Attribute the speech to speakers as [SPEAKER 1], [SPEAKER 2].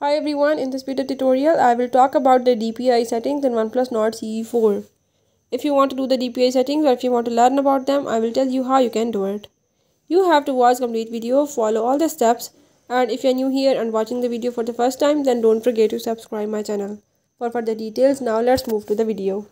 [SPEAKER 1] Hi everyone, in this video tutorial I will talk about the DPI settings in OnePlus Nord CE4. If you want to do the DPI settings or if you want to learn about them, I will tell you how you can do it. You have to watch complete video, follow all the steps and if you are new here and watching the video for the first time then don't forget to subscribe my channel. For further details, now let's move to the video.